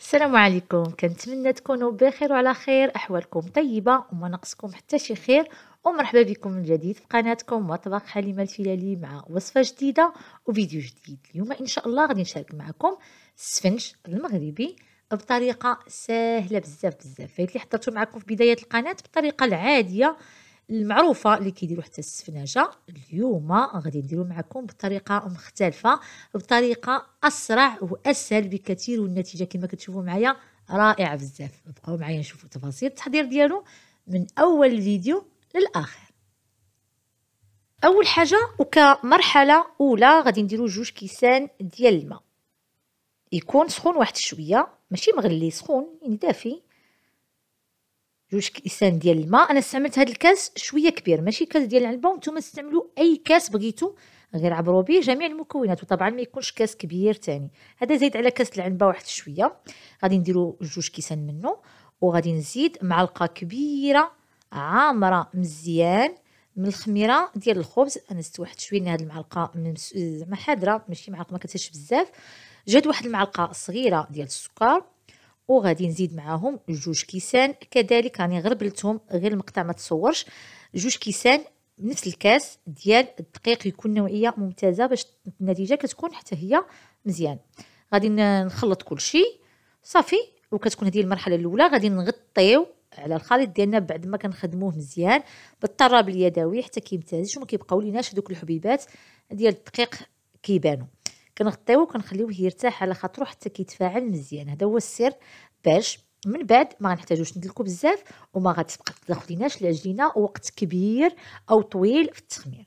السلام عليكم. كنتمنى تكونوا بخير وعلى خير. أحوالكم طيبة وما نقصكم حتى شي خير. ومرحبا بكم من جديد في قناتكم مطبخ حليمة الفلالي مع وصفة جديدة وفيديو جديد. اليوم إن شاء الله غادي نشارك معكم السفنج المغربي بطريقة سهلة بزاف بزاف. فايت اللي حضرته معكم في بداية القناة بالطريقة العادية. المعروفة اللي كيديروا حتى السفناجة اليوم. غادي نديرو معكم بطريقة مختلفة بطريقة أسرع وأسهل بكثير والنتيجة كما كتشوفوا معايا رائعة بزاف. بقاو معايا نشوفوا تفاصيل التحضير ديالو من أول الفيديو للآخر. أول حاجة وكمرحلة أولى غادي نديرو جوج كيسان ديال الماء. يكون سخون واحد شوية ماشي مغلي سخون يعني دافي. جوج كيسان ديال الماء. أنا استعملت هذا الكاس شوية كبير ماشي كاس ديال العنبه وأنتم استعملوا أي كاس بغيتو غير عبروا به جميع المكونات وطبعا ما يكونش كاس كبير تاني. هذا زايد على كاس العنبة واحد شوية. غادي نديروا جوج كيسان منه وغادي نزيد معلقة كبيرة عامرة مزيان من الخميرة ديال الخبز. أنا زدت واحد شوية هذه المعلقة زعما حادرة ماشي معلقة ما كتهش بزاف. جات واحد المعلقة صغيرة ديال السكر. وغادي نزيد معاهم جوج كيسان. كذلك راني غربلتهم غير المقطع ما تصورش. جوج كيسان نفس الكاس ديال الدقيق يكون نوعية ممتازة باش النتيجة كتكون حتى هي مزيان. غادي نخلط كل شيء صافي. وكتكون هذه المرحلة الأولى. غادي نغطيو على الخليط ديالنا بعد ما كنخدموه مزيان. بالطراب اليدوي حتى كيمتازش وما كيبقاو ليناش هذوك الحبيبات ديال الدقيق كيبانوا كنغطيوه وكنخليوه يرتاح على خاطرو حتى كيتفاعل مزيان. هذا هو السر باش من بعد ما غنحتاجوش ندلكو بزاف وما غتبقى تاخذيناش العجينه وقت كبير أو طويل في التخمير.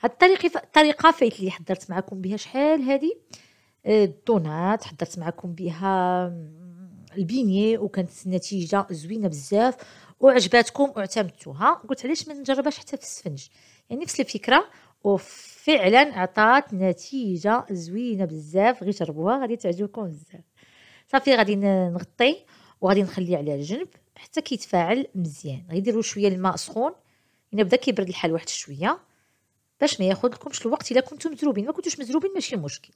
هاد الطريقة الطريقة فايت لي حضرت معكم بها شحال هذه آه، الدونات حضرت معكم بها البيني وكانت النتيجه زوينة بزاف وعجباتكم واعتمدتوها. قلت علاش ما نجربهاش حتى في السفنج؟ يعني نفس الفكرة. وفعلا عطات نتيجة زوينة بزاف غير جربوها غادي تعجبكم بزاف. صافي غادي نغطي وغادي نخليه على الجنب حتى كيتفاعل مزيان. غيديروا شوية الماء سخون هنا بدا كيبرد الحال واحد شوية. باش ما ياخذلكمش الوقت إلا كنتم مزروبين. ما كنتوش مزروبين ماشي مشكل.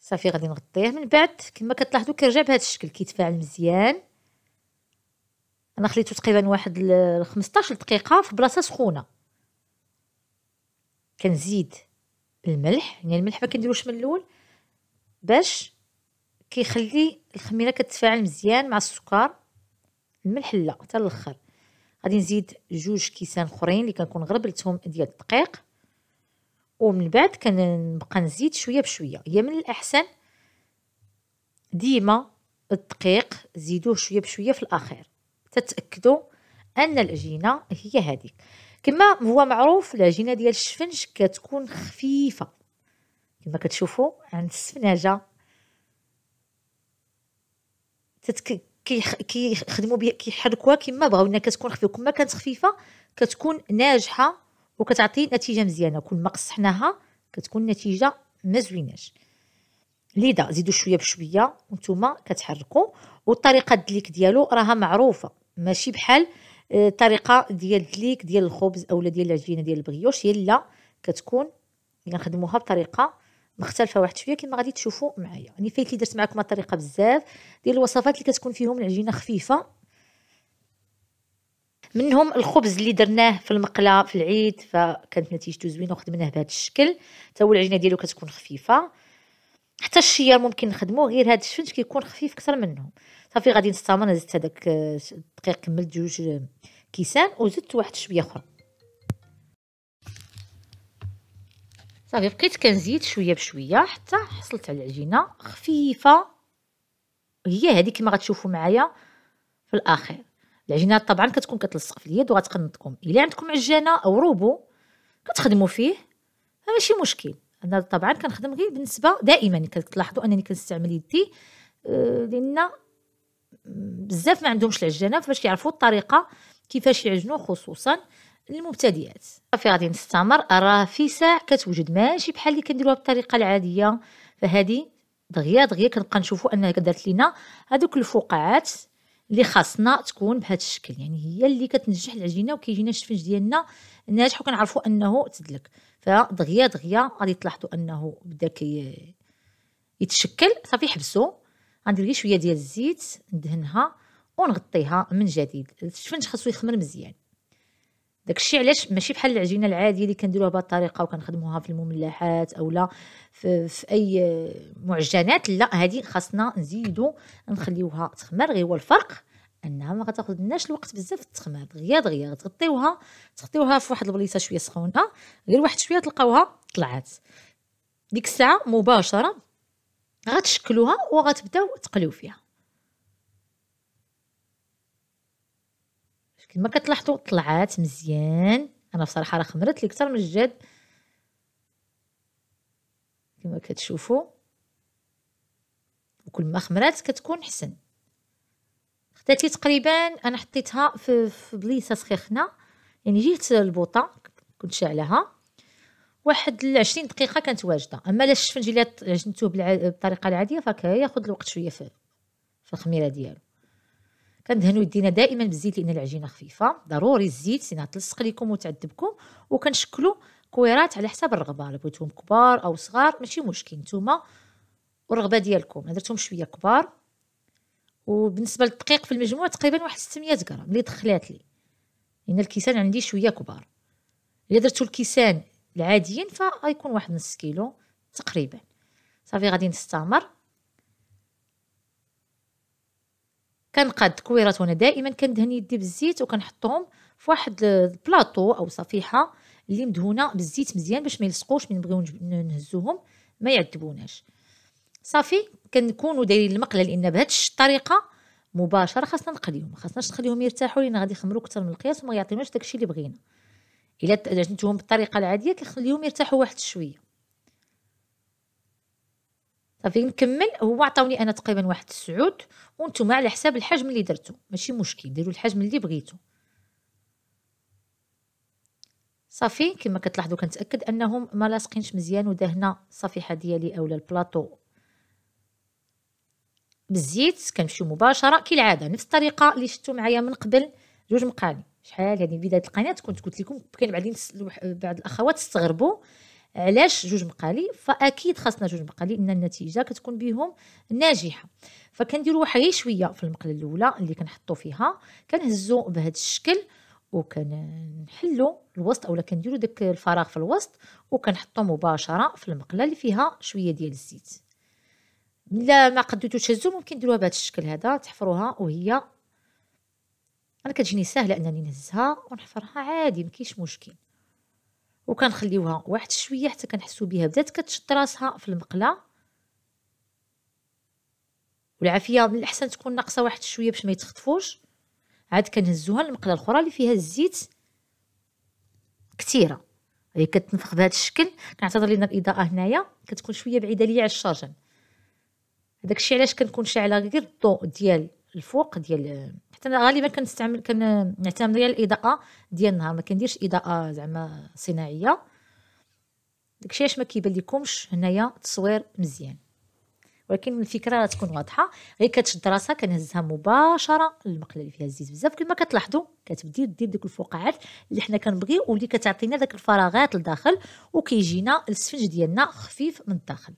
صافي غادي نغطيه. من بعد كما كتلاحظوا كيرجع بهذا الشكل كيتفاعل مزيان. أنا خليته تقريبا واحد 15 دقيقة في بلاصة سخونة. كنزيد الملح يعني الملح ما كنديروش من الأول باش كيخلي الخميرة كتفاعل مزيان مع السكر. الملح لا حتى الآخر غادي نزيد جوج كيسان أخرين اللي كنكون غربلتهم ديال الدقيق. ومن بعد كنبقى نزيد شوية بشوية. هي من الأحسن ديما الدقيق زيدوه شوية بشوية في الأخير. تتأكدوا أن العجينه هي هذيك. كما هو معروف العجينه ديال الشفنج كتكون خفيفة. كما كتشوفوا عند السفناجة تتك كيخدموا بها كيحركوها كما بغاو. انها كتكون خفيفة كما كانت خفيفة كتكون ناجحة وكتعطي نتيجة مزيانة. كل ما قصحناها كتكون نتيجة ما زويناش لذا زيدوا شوية بشوية وأنتم كتحركوا. والطريقة الدليك ديالو راها معروفة. ماشي بحال الطريقة ديال الدليك ديال الخبز اولا ديال العجينة ديال البغيوش هي لا كتكون كنخدموها بطريقة مختلفة واحد شوية كما غادي تشوفوا معايا. يعني فايت لي درت معكم الطريقة بزاف ديال الوصفات اللي كتكون فيهم العجينة خفيفة. منهم الخبز اللي درناه في المقلة في العيد فكانت نتيجته زوينة وخدمناه بهذا الشكل. حتى العجينة ديالو كتكون خفيفة. حتى الشيار ممكن نخدموه غير هذا الشفنج كيكون خفيف أكثر منهم. صافي غادي نستمر زدت هذاك الدقيق كملت جوج كيسان وزدت واحد شوية أخرى. صافي بقيت كنزيد شوية بشوية حتى حصلت على العجينة خفيفة. هي هذه كما غتشوفوا معايا في الاخير العجينات طبعا كتكون كتلصق في اليد وغتقنطكم. إلا عندكم عجانة أو روبو كتخدموا فيه ماشي مشكل. أنا طبعا كنخدم غير بالنسبة دائما كتلاحظوا أنني كنستعمل يدي آه، لأن بزاف ما عندهمش العجانة فاش كيعرفوا الطريقة كيفاش يعجنوا خصوصا المبتدئات. صافي غادي نستمر. راه في ساع كتوجد ماشي بحال اللي كنديروها بالطريقة العادية. فهذه دغيا دغيا كنبقى نشوفوا أنها دارت لينا هذوك الفقاعات. اللي خاصنا تكون بهذا الشكل. يعني هي اللي كتنجح العجينة وكيجينا الشفنج ديالنا ناجح وكنعرفوا أنه تدلك. فدغيا دغيا غادي تلاحظوا أنه بدا كي يتشكل. صافي حبسوا غندير غير شوية ديال الزيت ندهنها ونغطيها من جديد. الشفنج خاصو يخمر مزيان. داكشي علاش ماشي بحال العجينة العادية اللي كنديروها بهذه الطريقة وكنخدموها في المملحات اولا في, في أي معجنات لا هذه خاصنا نزيدو نخليوها تخمر. غير هو الفرق أنها ما غتاخذناش الوقت بزاف التخمير. دغيا دغيا تغطيوها تغطيوها في واحد البليصة شوية سخونة غير واحد شوية تلقاوها طلعت ديك الساعة مباشرة غتشكلوها وغتبداو تقليو فيها. كما كتلاحظوا طلعات مزيان. أنا بصراحة راه خمرت لي أكثر من الجد. كما كتشوفوا. وكل ما خمرات كتكون حسن. خداتي تقريبا أنا حطيتها في, بليصة سخيخه يعني جيت البوطة كنت شاعلها واحد 20 دقيقة كانت واجدة. أما لا الشفنج اللي عجنتوه بالطريقة العادية فكياخذ الوقت شوية في الخميرة ديالو. كندهنو يدينا دائما بالزيت لأن العجينة خفيفة. ضروري الزيت سينها تلصق لكم وتعذبكم. وكنشكلوا كويرات على حساب الرغبة. الا بغيتوهم كبار أو صغار ماشي مشكل. نتوما والرغبة ديالكم. درتهم شوية كبار. وبالنسبة للدقيق في المجموع تقريبا واحد 600 غرام. اللي دخلات لي. لأن الكيسان عندي شوية كبار. إلا درتو الكيسان العاديين فغيكون واحد نص كيلو تقريبا. صافي غادي نستمر كنقاد كويرات وأنا دائما كندهن يدي بالزيت وكنحطهم في واحد البلاطو أو صفيحة اللي مدهونة بالزيت مزيان باش ما يلصقوش من نبغيو نهزوهم ما يعذبوناش. صافي كنكونوا دايرين المقلة لأن بهذه الطريقة مباشرة خاصنا نقليهم ما خاصناش نخليهم يرتاحوا لأن غادي يخمروا أكثر من القياس وما يعطيوناش داكشي اللي بغينا. إلا عجنتوهم بالطريقة العادية كنخليهم يرتاحوا واحد شوية. صافي نكمل. هو عطاوني أنا تقريبا واحد السعود وأنتم على حساب الحجم اللي درتو. ماشي مشكل ديروا الحجم اللي بغيتو. صافي كما كتلاحظوا كنتأكد أنهم ما لاصقينش مزيان ودهنا الصفيحه ديالي اولا البلاطو. بالزيت كنمشيو مباشرة كالعادة نفس الطريقة اللي شفتوا معايا من قبل جوج مقالي. شحال هذه بداية القناة كنت قلت لكم كاين بعدين بعض الأخوات استغربوا علاش جوج مقالي؟ فأكيد خاصنا جوج مقالي إن النتيجة كتكون بهم ناجحة. فكنديروا واحد شوية في المقلة الأولى اللي كنحطوا فيها. كنهزوا بهذا الشكل وكنحلوا الوسط اولا كنديروا داك الفراغ في الوسط وكنحطوا مباشرة في المقلة اللي فيها شوية ديال الزيت. لا ما قدرتوا تهزوا ممكن ديروها بهذا الشكل هذا تحفروها وهي أنا كتجيني سهلة أنني نهزها ونحفرها عادي ما كاينش مشكل. وكنخليوها واحد شوية حتى كنحسوا بها بدات كتشد راسها في المقلة. والعافية من الأحسن تكون ناقصة واحد شوية باش ما يتخطفوش. عاد كنهزوها للمقله الأخرى اللي فيها الزيت كثيره هي كتنفخ بهذا الشكل. كنعتذر لنا الإضاءة هنايا. كتكون شوية بعيدة ليا على الشارجن الشيء علاش كنكون شاعله غير الضوء ديال الفوق ديال حتى أنا غالبا كنستعمل كنعتمد على الإضاءة ديال النهار ما كنديرش إضاءة زعما صناعية. داكشي علاش ما كيبان لكمش هنايا التصوير مزيان. ولكن الفكرة راه تكون واضحة. غير كتشد راسها كنهزها مباشرة للمقله اللي فيها الزيت بزاف. كما كتلاحظوا كتبدي دير ديك الفقاعات اللي حنا كنبغيو واللي كتعطينا داك الفراغات لداخل وكيجينا السفنج ديالنا خفيف من الداخل.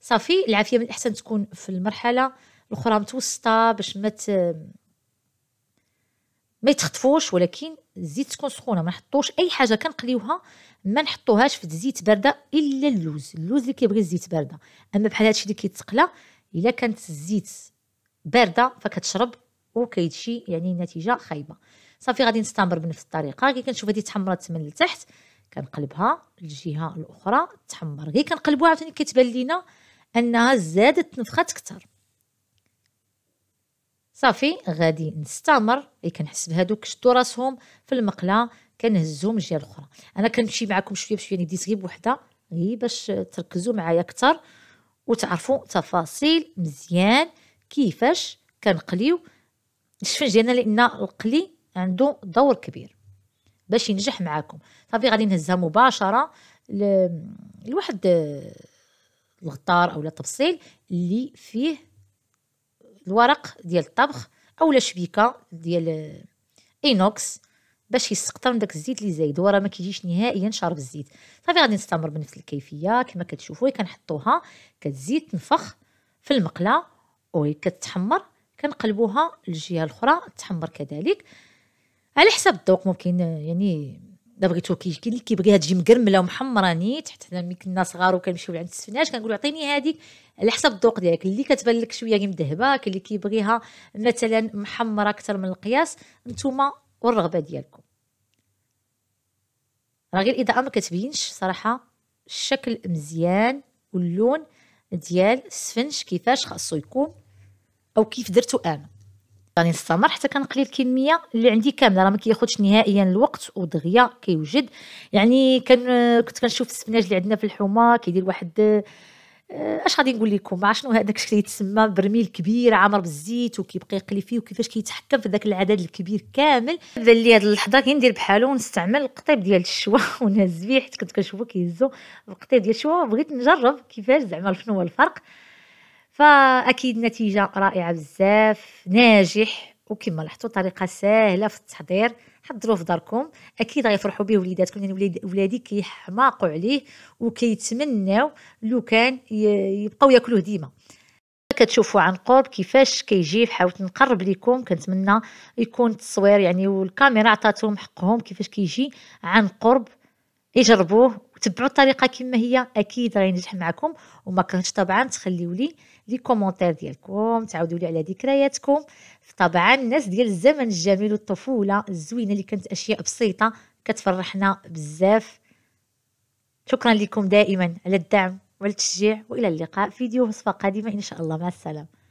صافي العافية من الأحسن تكون في المرحلة الاخرى متوسطة باش ما ما يتخطفوش ولكن الزيت تكون سخونة ما نحطوش أي حاجة كنقليوها ما نحطوهاش في الزيت باردة إلا اللوز اللوز اللي كيبغي الزيت باردة. أما بحال هادشي اللي كيتقلى إلا كانت الزيت باردة فكتشرب وكيتشي يعني نتيجة خايبة. صافي غادي نستمر بنفس الطريقة. كي كنشوف هذه تحمرات من التحت كنقلبها للجهة الأخرى تحمر. غير كنقلبوها عاوتاني كتبان لينا أنها زادت نفخات أكثر صافي غادي نستمر. اي كنحس بهذوك شدوا راسهم في المقلة كنهزهم الجهة الأخرى. أنا كنمشي معكم شوية بشوية يعني ديت غير بوحده غير باش تركزوا معايا أكثر وتعرفوا تفاصيل مزيان كيفاش كنقليو. الشفن ديالنا لأن القلي عنده دور كبير باش ينجح معاكم. صافي غادي نهزها مباشرة لواحد الغطار أو الطبسيل اللي فيه الورق ديال الطبخ أولا شبيكة ديال inox باش يسقطر من داك الزيت اللي زايد وراه ما كيجيش نهائيا شارب الزيت. صافي غادي نستمر بنفس الكيفية كما كتشوفوا. كنحطوها كتزيد تنفخ في المقله وهي كتحمر كنقلبوها للجهة الأخرى تحمر كذلك. على حسب الذوق ممكن يعني الا بغيتو كاين اللي كيبغيها تجي مقرمله ومحمره نيت حتى ملي كنا صغار وكنمشيو لعند السفناج كنقولوا عطيني هذيك على حسب الذوق ديالك. اللي كتبان لك شوية مذهبه كاين اللي كيبغيها مثلا محمرة أكثر من القياس نتوما والرغبة ديالكم. راه غير الاضاءه ما كتبينش صراحة الشكل مزيان واللون ديال السفنج كيفاش خاصو يكون أو كيف درتو أنا. غادي نستمر حتى كنقلي الكمية اللي عندي كاملة راه ما كياخذش نهائيا الوقت ودغيا كيوجد. يعني كان كنت كنشوف السفناج اللي عندنا في الحومة كيدير واحد آه، اش غادي نقول لكم؟ ما عرفتش هذاك الشيء يتسمى برميل كبير عامر بالزيت وكيبقى يقلي فيه وكيفاش كيتحكم في ذاك العدد الكبير كامل. بان لي هذه اللحظة كندير بحالو ونستعمل القطيب ديال الشوا ونهز فيه حيت كنت كنشوفو كيهزو القطيب ديال الشوا. وبغيت نجرب كيفاش زعما شنو هو الفرق فأكيد نتيجة رائعة بزاف ناجح وكما لاحظتوا طريقة سهلة في التحضير. حضروه في داركم. أكيد غيفرحوا به وليداتكم لأن يعني ولادي كيحماقوا عليه وكيتمناو لو كان يبقاو ياكلوه ديما. كتشوفوا عن قرب كيفاش كيجي حاولت نقرب لكم كنتمنى يكون التصوير يعني والكاميرا عطاتهم حقهم كيفاش كيجي عن قرب. يجربوه وتبعوا الطريقة كما هي. أكيد راه ينجح معكم وما كرهتش طبعا. تخليوا لي les commentaires ديالكم تعاودوا لي على ذكرياتكم. طبعا الناس ديال الزمن الجميل والطفولة الزوينة اللي كانت أشياء بسيطة كتفرحنا بزاف. شكرا لكم دائما على الدعم والتشجيع وإلى اللقاء فيديو وصفة قادمة إن شاء الله. مع السلامة.